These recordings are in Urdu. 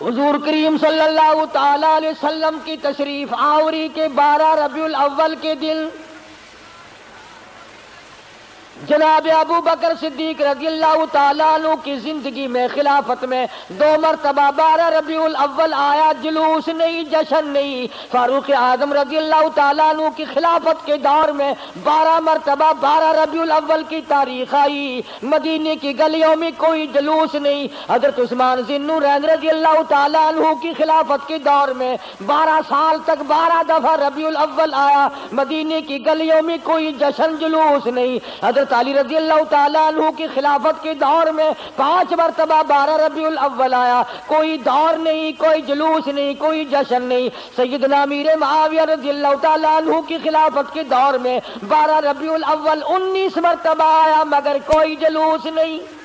حضور کریم صلی اللہ تعالی علیہ وسلم کی تشریف آوری کے بارہ ربیع الاول کے دن جناب ابو بکر صدیق رضی اللہ تعالیٰ عنہ کی زندگی میں خلافت میں دو مرتبہ بارہ ربیع الاول آیا، جلوس نہیں، جشن نہیں۔ فاروق اعظم رضی اللہ تعالیٰ عنہ کی خلافت کے دور میں بارہ مرتبہ بارہ ربیع الاول کی تاریخ آئی۔ مدینے کی گلیوں میں کوئی جلوس نہیں۔ حضرت عثمان ذنو رین رضی اللہ تعالیٰ عنہ کی خلافت کے دور میں بارہ سال تک بارہ دفعہ ربیع الاول آیا۔ مدینے کی گلیوں میں کوئی جشن، جلوس نہیں۔ حضرت حضرت علی رضی اللہ تعالیٰ عنہ کی خلافت کے دور میں پانچ مرتبہ بارہ ربیع الاول آیا۔ کوئی دور نہیں، کوئی جلوس نہیں، کوئی جشن نہیں۔ سیدنا میر معاویہ رضی اللہ تعالیٰ عنہ کی خلافت کے دور میں بارہ ربیع الاول انیس مرتبہ آیا، مگر کوئی جلوس نہیں۔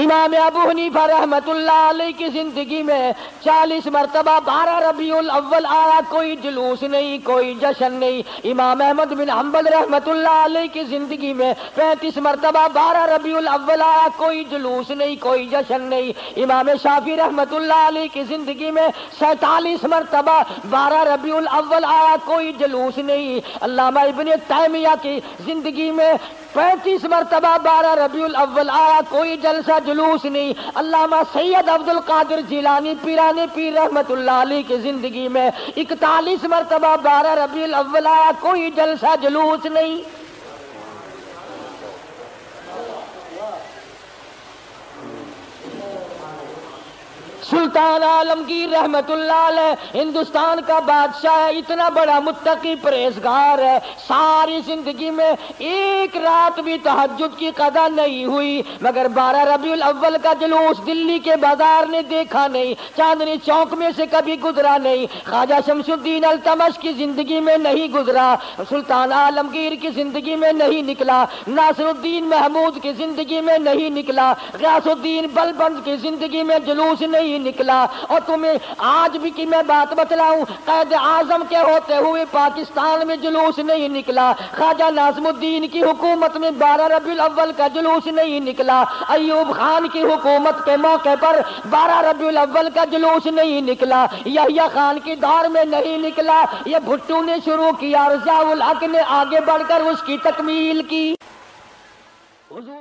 امام ابو حنیفہ رحمت اللہ علیہ کی زندگی میں چالیس مرتبہ بارہ ربیع الاول آیا، کوئی جلوس نہیں، کوئی جشن نہیں۔ امام احمد بن حنبل رحمت اللہ علیہ کی زندگی میں پینتیس مرتبہ بارہ ربیع الاول آیا، کوئی جلوس نہیں، کوئی جشن نہیں۔ امام شافی رحمت اللہ علیہ کی زندگی میں سینتالیس مرتبہ بارہ ربیع الاول آیا، کوئی جلوس نہیں۔ علامہ ابن تیمیہ کی زندگی میں پینتیس مرتبہ بارہ ربیع الاول آیا، کوئی جلسہ جلوس نہیں۔ علامہ سید عبد القادر جیلانی پیرانی پیر رحمت اللہ علیہ کی زندگی میں اکتالیس مرتبہ بارہ ربیع الاول آیا، کوئی جلسہ جلوس نہیں۔ سلطان عالمگیر رحمت اللہ علیہ، ہندوستان کا بادشاہ ہے، اتنا بڑا متقی پریزگار ہے۔ ساری زندگی میں ایک رات بھی تحجد کی قدا نہیں ہوئی۔ مگر بارہ ربیع الاول کا جلوس دلی کے بازار نے دیکھا نہیں۔ چاندنی چوک میں سے کبھی گزرا نہیں۔ خواجہ شمس الدین التمش کی زندگی میں نہیں گزرا۔ سلطان عالمگیر کی زندگی میں نہیں نکلا۔ ناصر الدین محمود کی زندگی میں نہیں نکلا۔ غیاس الدین بلبند کی زندگی میں جلوس نہیں نکلا اور تمہیں آج بھی کی میں بات بتلاؤں، قید اعظم کے ہوتے ہوئے پاکستان میں جلوس نہیں نکلا۔ خواجہ ناظم الدین کی حکومت میں بارہ ربیع الاول کا جلوس نہیں نکلا۔ ایوب خان کی حکومت کے موقع پر بارہ ربیع الاول کا جلوس نہیں نکلا۔ یحییٰ خان کی دور میں نہیں نکلا۔ یہ بھٹو نے شروع کیا رضا الحق نے آگے بڑھ کر اس کی تکمیل کی۔ حضور